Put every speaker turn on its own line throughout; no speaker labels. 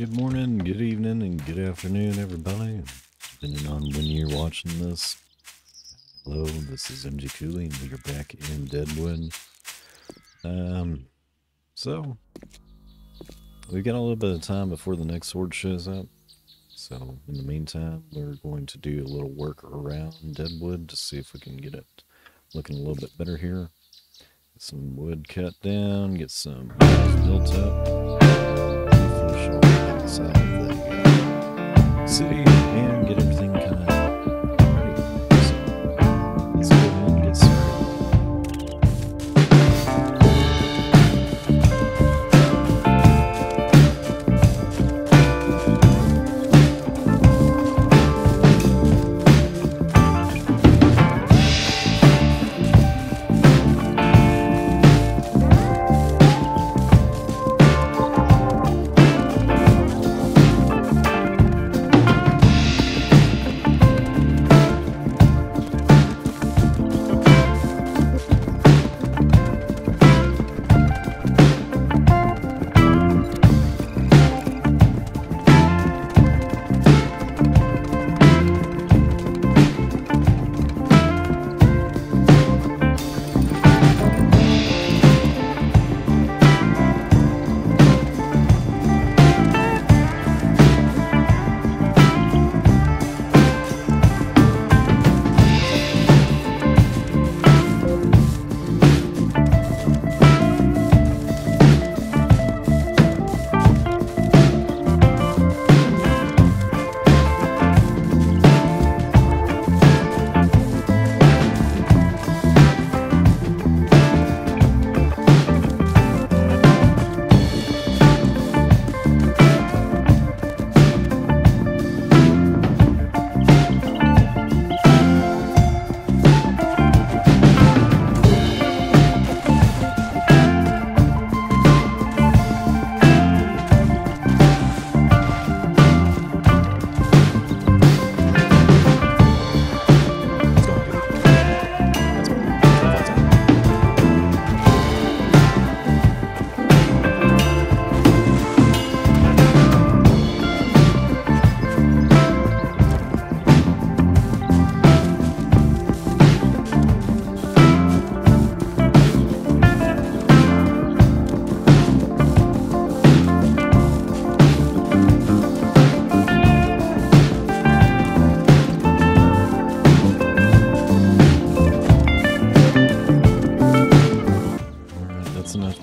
Good morning, good evening, and good afternoon, everybody. Depending on when you're watching this. Hello, this is MG Koolie, and we are back in Deadwood. Um, so we've got a little bit of time before the next sword shows up. So in the meantime, we're going to do a little work around Deadwood to see if we can get it looking a little bit better here. Get some wood cut down, get some built up, the uh, city, and get everything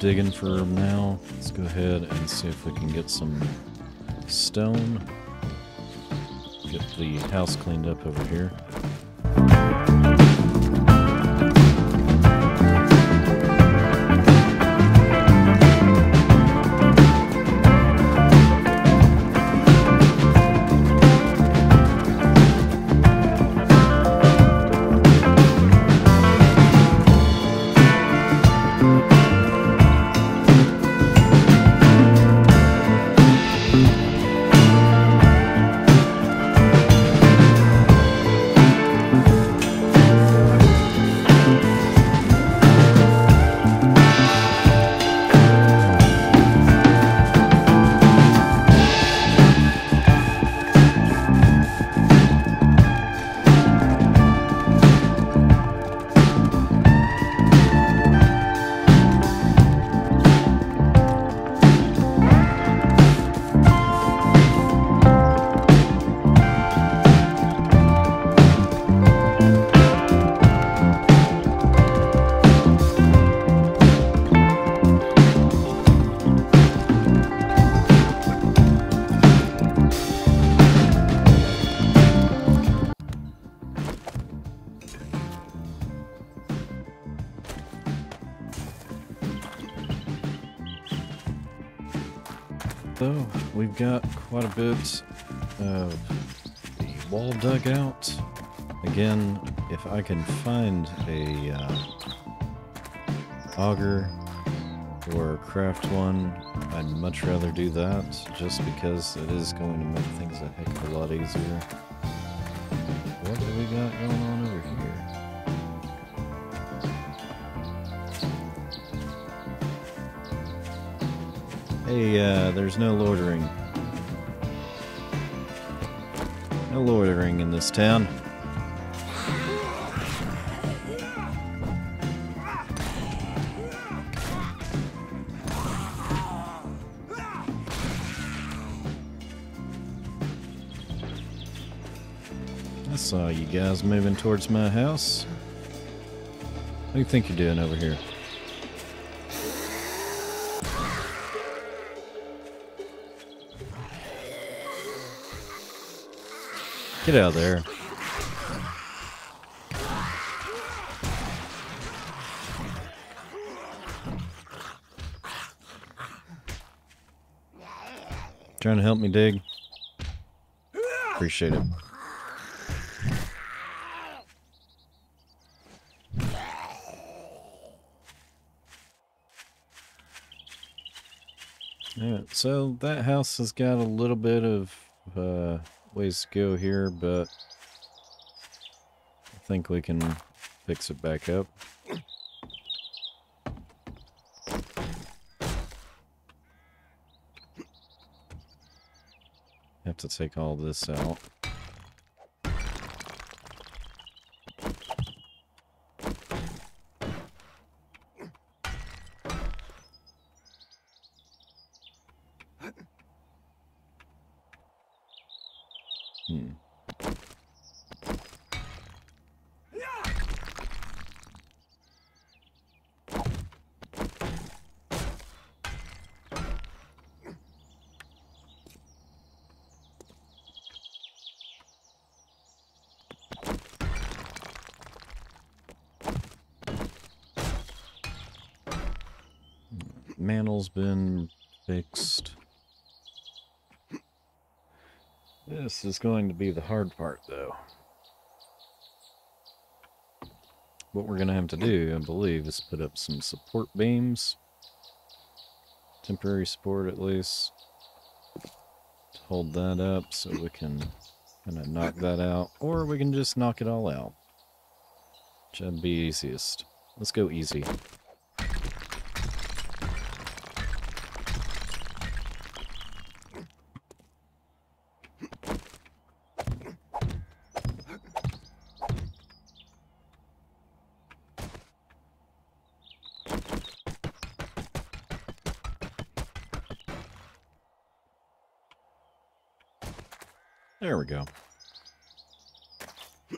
digging for now. Let's go ahead and see if we can get some stone. Get the house cleaned up over here. Got quite a bit of the wall dug out. Again, if I can find a uh, auger or craft one, I'd much rather do that just because it is going to make things a heck of a lot easier. What do we got going on over here? Hey, uh, there's no loitering. No loitering in this town. I saw you guys moving towards my house. What do you think you're doing over here? Get out of there. Trying to help me dig? Appreciate it. Yeah, so that house has got a little bit of uh, ways to go here, but I think we can fix it back up. Have to take all this out. Hmm. Mantel's been fixed. This is going to be the hard part, though. What we're going to have to do, I believe, is put up some support beams. Temporary support, at least. To hold that up so we can kind of knock that out. Or we can just knock it all out. Which would be easiest. Let's go easy. There we go.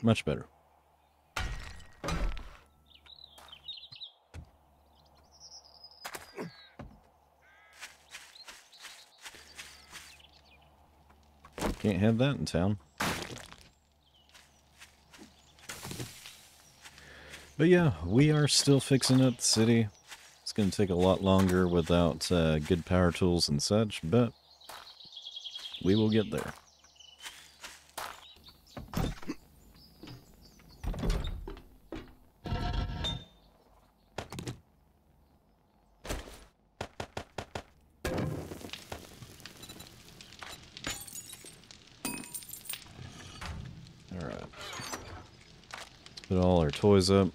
Much better. Can't have that in town. But yeah, we are still fixing up the city. It's going to take a lot longer without uh, good power tools and such, but we will get there. Put all our toys up.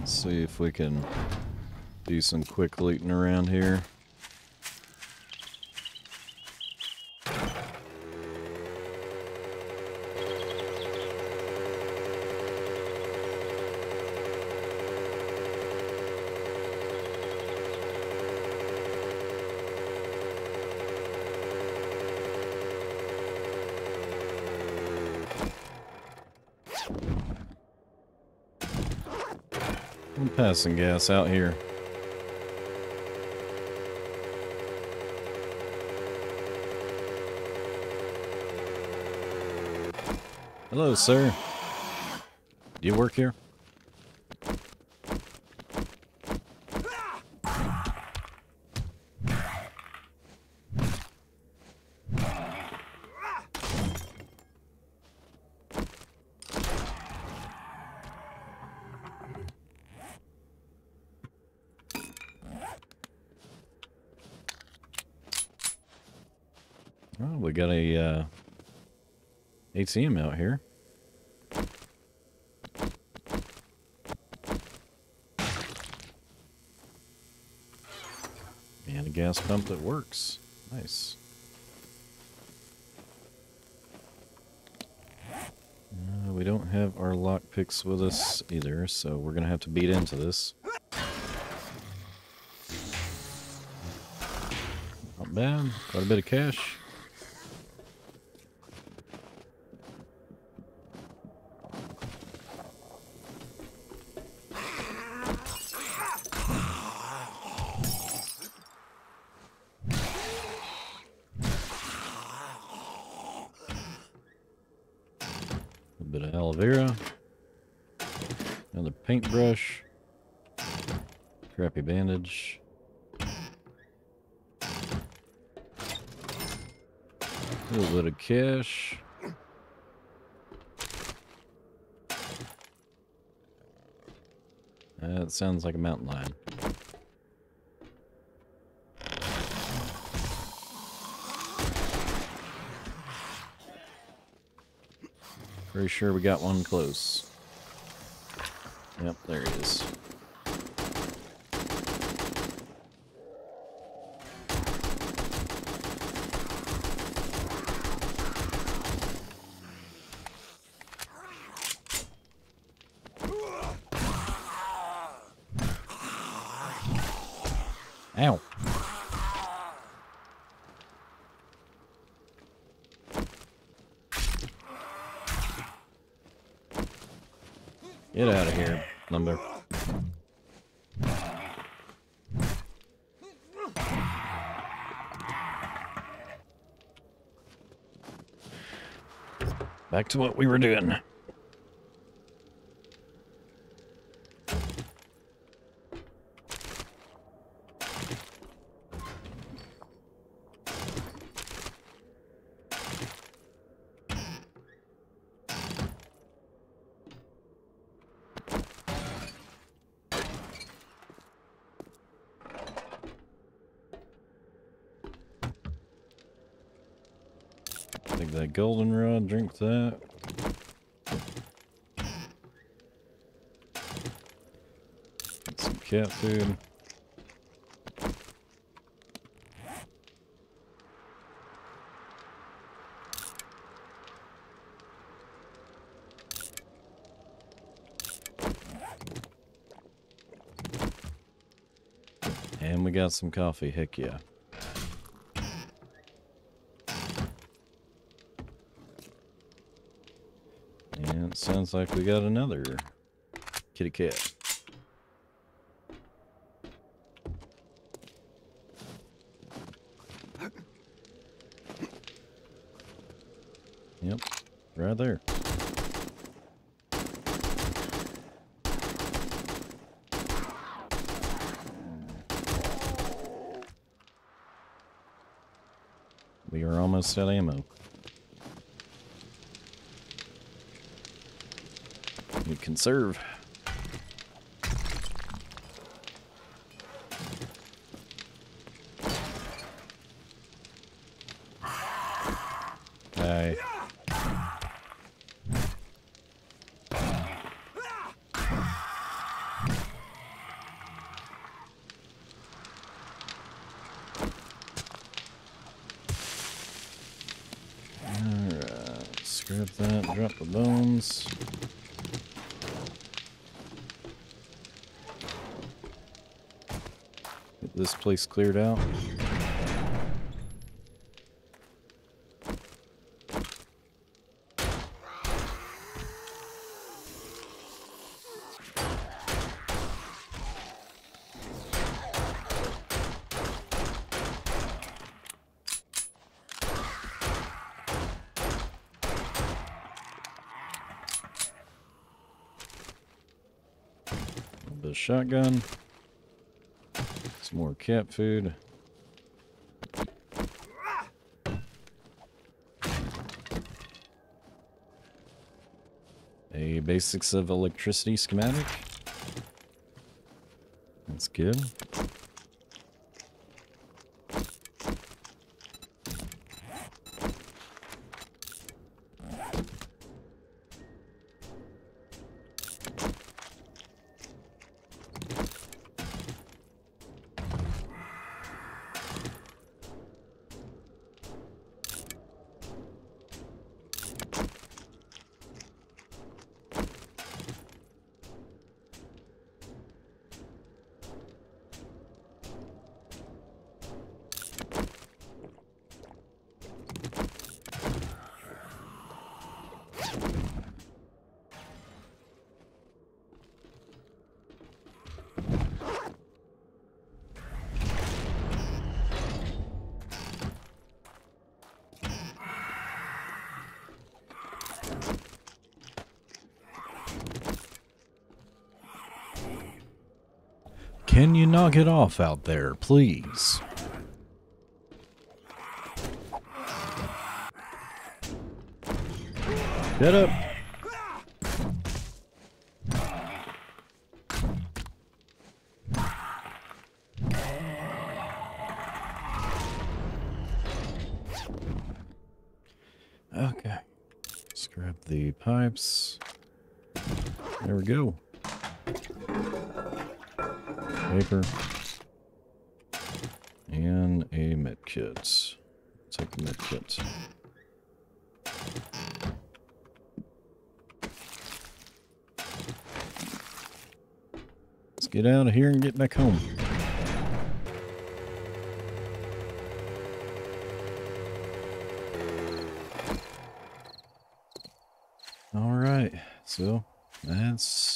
Let's see if we can do some quick looting around here. passing gas out here. Hello, sir. Do you work here? ATM out here. And a gas pump that works. Nice. Uh, we don't have our lock picks with us either, so we're going to have to beat into this. Not bad. Got a bit of cash. A bit of aloe vera. Another paintbrush. Crappy bandage. A little bit of cash. That sounds like a mountain lion. Pretty sure we got one close. Yep, there he is. Ow. Get out of here, number. Back to what we were doing. Take that goldenrod, drink that. Get some cat food. And we got some coffee, heck yeah. And it sounds like we got another kitty cat. Yep, right there. We are almost at ammo. Conserve. Aye. Alright, scrap that, drop the bones. this place cleared out. The shotgun. Some more cat food. A basics of electricity schematic. That's good. Can you knock it off out there, please? Get up. Okay. Let's grab the pipes. There we go. Paper. And a med kit. Take the med kit. Let's get out of here and get back home. All right, so that's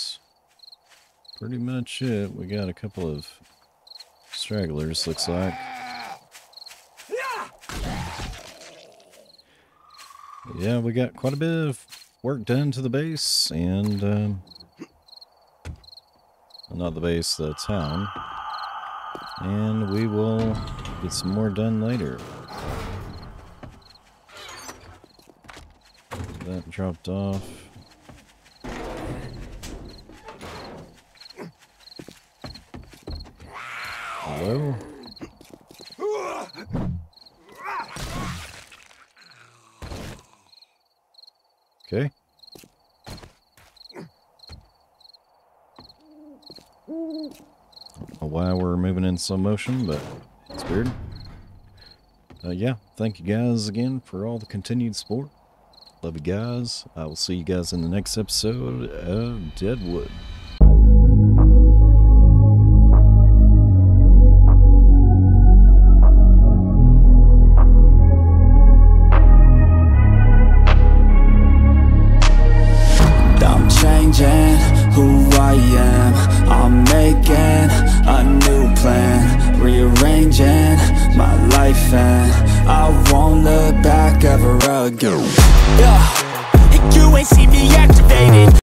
pretty much it. We got a couple of stragglers, looks like. Yeah, we got quite a bit of work done to the base, and um, not the base, the town. And we will get some more done later. That dropped off. Okay. Why we're moving in slow motion, but it's weird. Uh, yeah, thank you guys again for all the continued support. Love you guys. I will see you guys in the next episode of Deadwood.